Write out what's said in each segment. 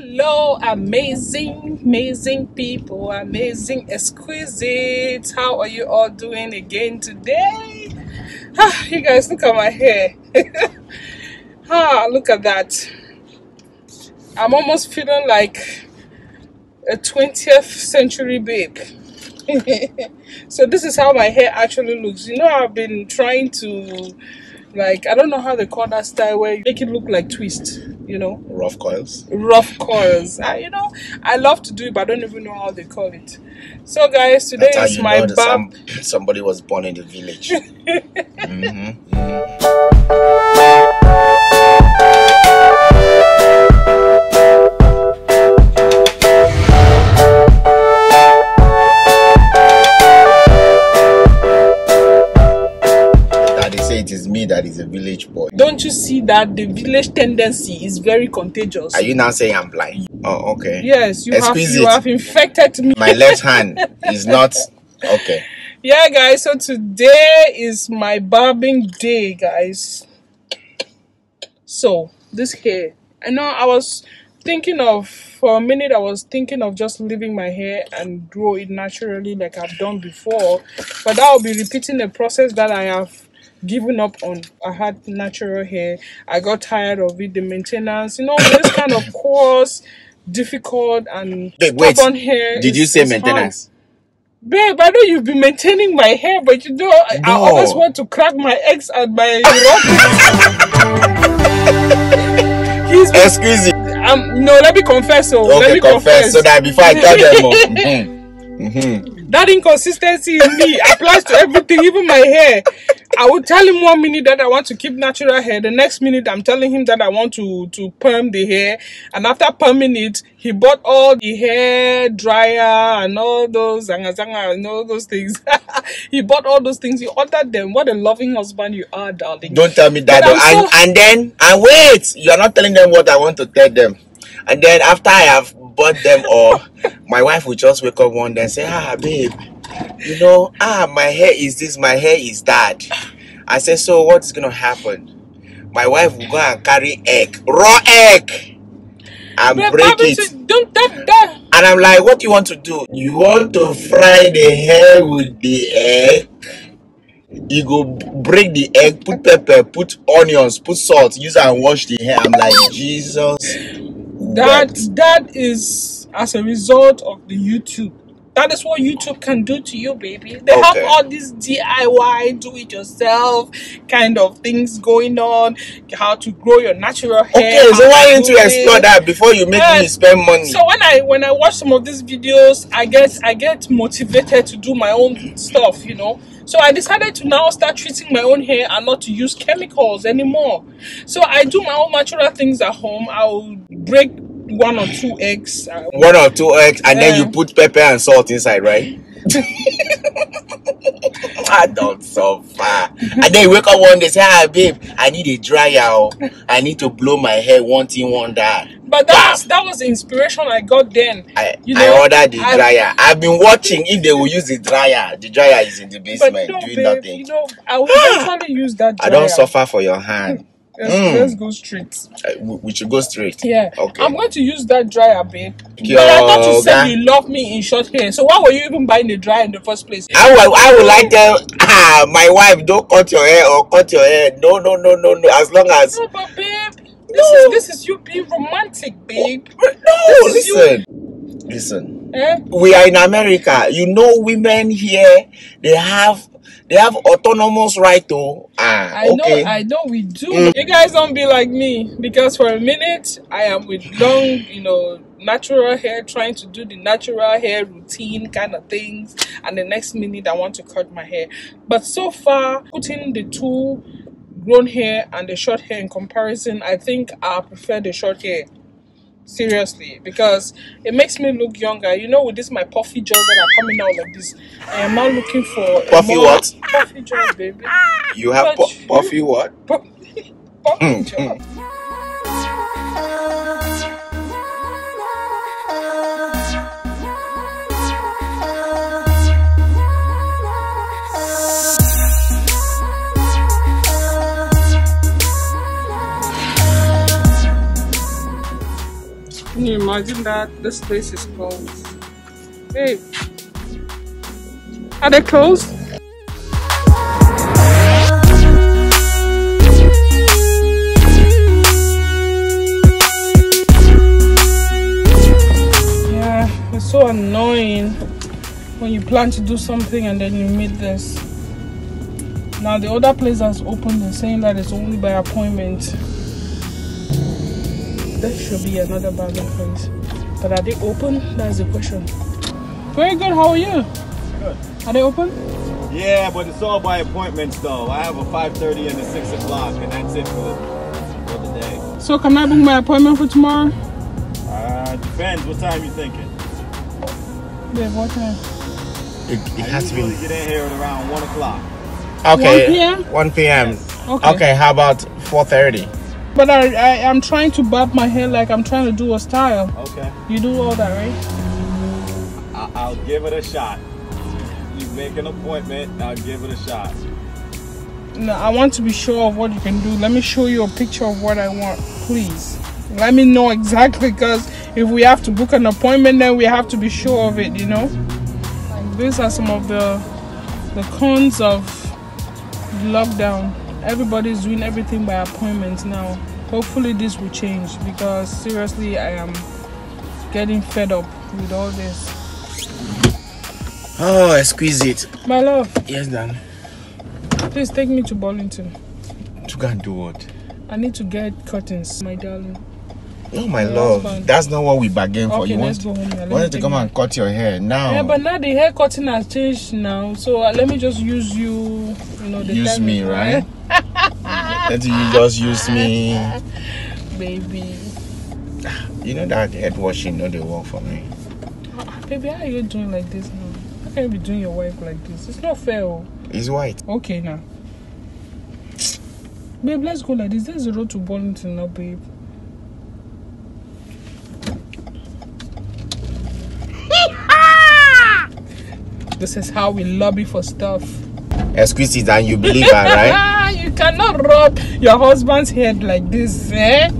Hello, amazing, amazing people, amazing, exquisite. How are you all doing again today? Ah, you guys, look at my hair. ah, look at that. I'm almost feeling like a 20th century babe. so this is how my hair actually looks. You know, I've been trying to like I don't know how they call that style where you make it look like twist, you know, Rough coils. rough coils. I, you know, I love to do it, but I don't even know how they call it. So, guys, today is my know that barb. some, somebody was born in the village. Mm-hmm. Mm-hmm. Daddy say it is me that is a village boy. Don't you see that the village tendency is very contagious? Are you now saying I'm blind? Oh, okay. yes, you have you have infected me. My left hand is not okay. Yeah, guys. So today is my barbing day, guys. So this hair, I know I was thinking of for a minute. I was thinking of just leaving my hair and grow it naturally, like I've done before. But that will be repeating the process that I have given up on. I had natural hair. I got tired of it. The maintenance, you know, this kind of coarse, difficult, and Wait, stubborn hair. Did is- you say is hard. maintenance? Babe, I know you've been maintaining my hair, but you know, I, I always want to crack my eggs and my. He's Excuse me. um, no, let me confess. So, let Okay, me confess so that before I tell them more. Mhm. Mhm. that inconsistency in me applies to everything, even my hair. I would tell him one minute that I want to keep natural hair. The next minute, I'm telling him that I want to to perm the hair. And after perming it, he bought all the hair dryer and all those zanga zanga and all those things. he bought all those things. He ordered them. What a loving husband you are, darling. Don't tell me that. But I'm and, and then, and wait, you are not telling them what I want to tell them. And then after I have bought them all, my wife will just wake up one day and say, ah, babe, you know, ah, my hair is this, my hair is that. I said, so what's going to happen? My wife will go and carry egg, raw egg, and Babe, break it. Don't that that. And I'm like, what do you want to do? You want to fry the hair with the egg? You go break the egg, put pepper, put onions, put salt, use and wash the hair. I'm like, Jesus. That that is as a result of the YouTube. That is what YouTube can do to you, baby. They have all these DIY, do it yourself kind of things going on. How to grow your natural hair. Okay, so why didn't you explore that before you make me spend money? So when I when I watch some of these videos, I get I get motivated to do my own stuff, you know. So I decided to now start treating my own hair and not to use chemicals anymore. So I do my own natural things at home. I'll break one or two eggs. uh, One or two eggs, and then you put pepper and salt inside, right? I don't suffer. And then you wake up one day, say, ah, babe, I need a dryer. oh. I need to blow my hair one thing, one that. But that was that was the inspiration I got then. I, You I ordered the I, dryer. I've been watching if they will use the dryer. The dryer is in the basement no, doing babe, nothing. you know, I will eventually use that. I don't suffer for your hand. Let's, Mm. let's go straight. Uh, We we should go straight. Yeah. Okay. I'm going to use that dryer, babe. But I thought you said you love me in short hair. So why were you even buying the dryer in the first place? I will, I will like tell ah, my wife, don't cut your hair or cut your hair. No, no, no, no, no. As long as No, but babe, this No. is this is you being romantic, babe. no, This you. listen, listen. Eh? We are in America. You know, women here they have they have autonomous right to ah I okay. know, I know we do. Mm. You guys don't be like me because for a minute I am with long, you know, natural hair, trying to do the natural hair routine kind of things, and the next minute I want to cut my hair. But so far, putting the two grown hair and the short hair in comparison, I think I prefer the short hair. Seriously, because it makes me look younger. You know, with this my puffy jaws that are coming out like this, I am now looking for Puffy more- what? Puffy jaws, baby. you have pu- puffy what? Puffy, puffy jaws. You imagine that? This place is closed. Hey, are they closed? Yeah, it's so annoying when you plan to do something and then you meet this. Now the other place that's open is saying that it's only by appointment. There should be another barber place. But are they open? That's the question. Very good, how are you? Good. Are they open? Yeah, but it's all by appointments though. I have a 5.30 and a 6 o'clock and that's it for the, for the day. So can I book my appointment for tomorrow? Uh, depends. What time you thinking? Babe, what time? It, it I has to usually be get in here at around 1 o'clock. okay. 1 p.m.? 1 p.m. Okay. Okay, how about 4:30? But I, I I'm trying to bob my hair like I'm trying to do a style. Okay. You do all that, right? I- I'll give it a shot. You make an appointment, I'll give it a shot. No, I want to be sure of what you can do. Let me show you a picture of what I want, please. Let me know exactly because if we have to book an appointment, then we have to be sure of it. You know. Like these are some of the the cons of lockdown. Everybody's doing everything by appointment now. Hopefully, this will change because seriously, I am getting fed up with all this. Oh, exquisite. My love, Yes, Dan. please take me to Burlington. To go and do what? I need to get curtains, my darling. Oh my love, that's that's not what we bargained for. Okay, you want, go home. me wanted to come my- and cut your hair now. Yeah, but now the hair cutting has changed now. So uh, let me just use you. You know, the use me, right? Let you just use me. baby. You know that head washing, no, they work for me. Ah, Baby, how are you doing like this now? How can you be doing your wife like this? It's not fair. oh. It's white. Okay, now. Babe, let's go like this. There's a road to Burlington now, babe. this is how we lobby for stuff. Exquisite, and you believe her, right? cannot rub your husband's head like this, eh?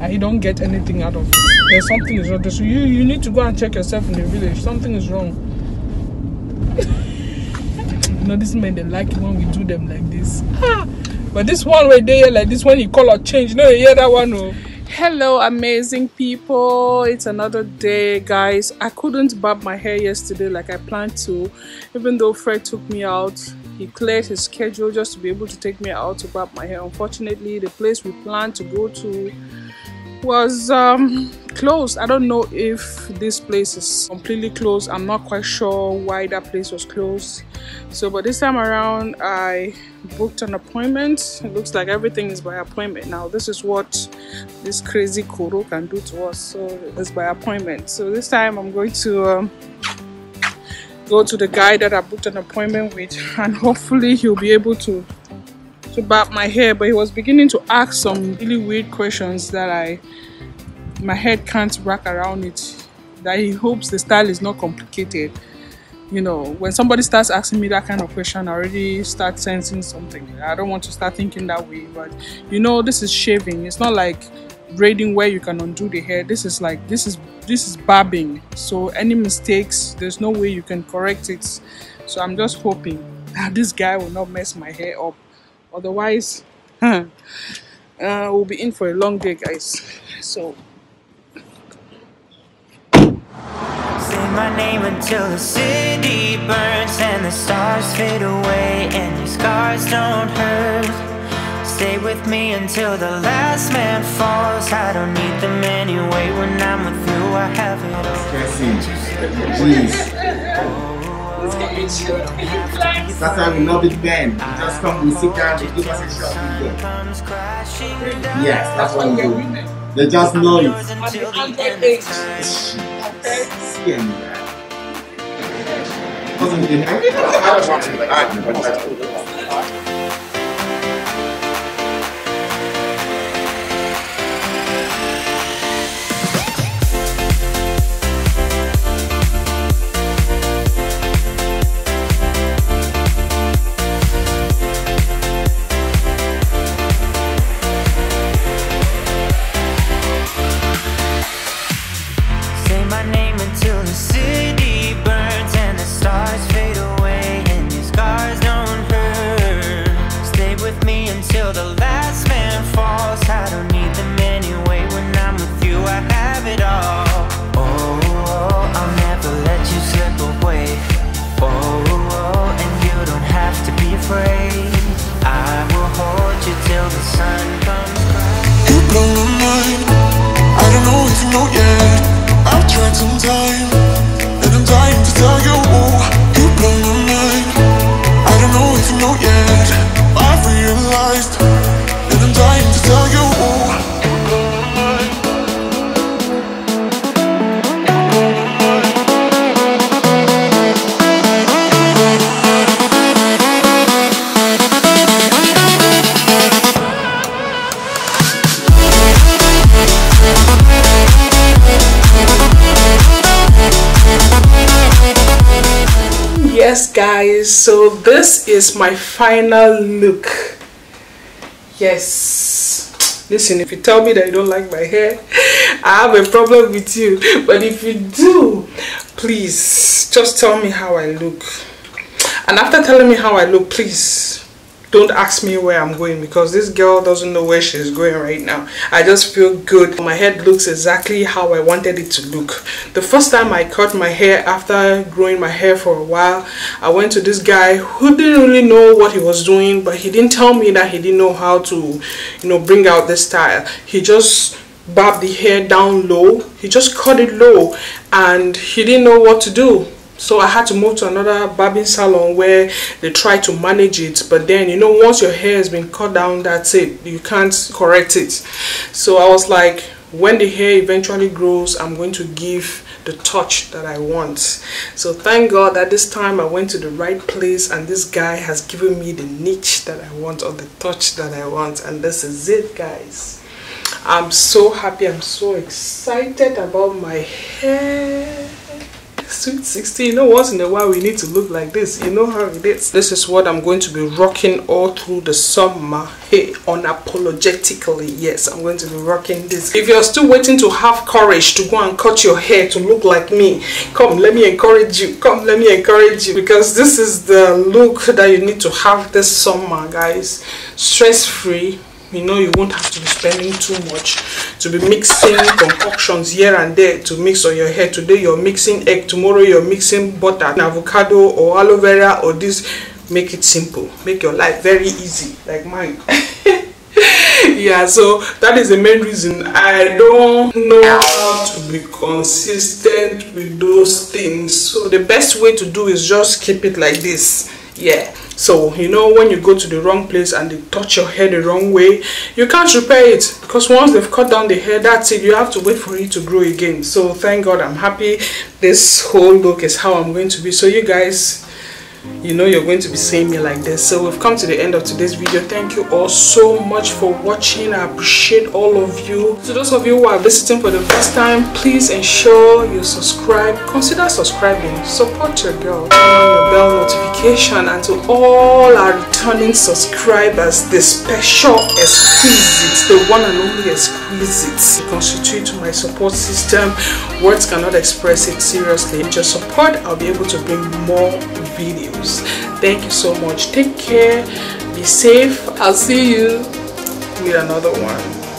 And you don't get anything out of it. There's something is wrong. So you you need to go and check yourself in the village. Something is wrong. you know, these men they like it when we do them like this. Ah, But this one way there like this when you call or change, no, you hear that one. Oh. Hello, amazing people. It's another day, guys. I couldn't barb my hair yesterday like I planned to, even though Fred took me out. He cleared his schedule just to be able to take me out to barb my hair. Unfortunately, the place we planned to go to was um closed. I don't know if this place is completely closed. I'm not quite sure why that place was closed. So but this time around i booked an appointment. It looks like everything is by appointment now. This is what this crazy koro can do to us. So it's by appointment. So this time i'm going to um, go to the guy that i booked an appointment with and hopefully he'll be able to to barb my hair. But he was beginning to ask some really weird questions that i my head can't wrap around it that he hopes the style is not complicated. You know when somebody starts asking me that kind of question i already start sensing something. I don't want to start thinking that way but you know this is shaving. It's not like braiding where you can undo the hair this is like this is this is barbing. So any mistakes there's no way you can correct it. So i'm just hoping that this guy will not mess my hair up. Otherwise uh, we'll be in for a long day guys. So. Say my name until the city burns and the stars fade away and your scars don't hurt. Stay with me until the last man falls. I don't need them anyway. When I'm with you, I have it all. Please. That's why we love it then. Just come, we sit down, we give us a shot, we. Yes, that's what we do. They just know it. The Android end age. of time. See guys so this is my final look. Yes. Listen if you tell me that you don't like my hair i have a problem with you. But if you do please just tell me how i look. And after telling me how i look please don't ask me where I'm going because this girl doesn't know where she's going right now. I just feel good. My head looks exactly how I wanted it to look. The first time I cut my hair after growing my hair for a while, I went to this guy who didn't really know what he was doing, but he didn't tell me that he didn't know how to, you know, bring out the style. He just bobbed the hair down low. He just cut it low and he didn't know what to do so i had to move to another barbing salon where they try to manage it but then you know once your hair has been cut down that's it. You can't correct it. So i was like when the hair eventually grows i'm going to give the touch that i want. So thank god that this time i went to the right place and this guy has given me the niche that i want or the touch that i want. And this is it guys. I'm so happy. I'm so excited about my hair sweet 16 you know once in a while we need to look like this. You know how it is. This is what i'm going to be rocking all through the summer. Hey unapologetically yes i'm going to be rocking this. If you're still waiting to have courage to go and cut your hair to look like me come let me encourage you. Come let me encourage you. Because this is the look that you need to have this summer guys. Stress free you know you won't have to be spending too much to be mixing concoctions here and there to mix on your hair today you're mixing egg tomorrow you're mixing butter avocado or aloe vera or this. Make it simple. Make your life very easy. Like mine yeah so that is the main reason. I don't know how to be consistent with those things. So the best way to do is just keep it like this. Yeah so you know when you go to the wrong place and they touch your hair the wrong way you can't repair it because once they've cut down the hair that's it. You have to wait for it to grow again. So thank god i'm happy. This whole look is how i'm going to be. So you guys you know you're going to be seeing me like this. So we've come to the end of today's video. Thank you all so much for watching. I appreciate all of you. To those of you who are visiting for the first time please ensure you subscribe. Consider subscribing. Support your girl. Turn bell notification. And to all our returning subscribers the special exquisite the one and only exquisite you constitute my support system. Words cannot express it seriously. Your support i'll be able to bring more videos thank you so much. Take care. Be safe. I'll see you with another one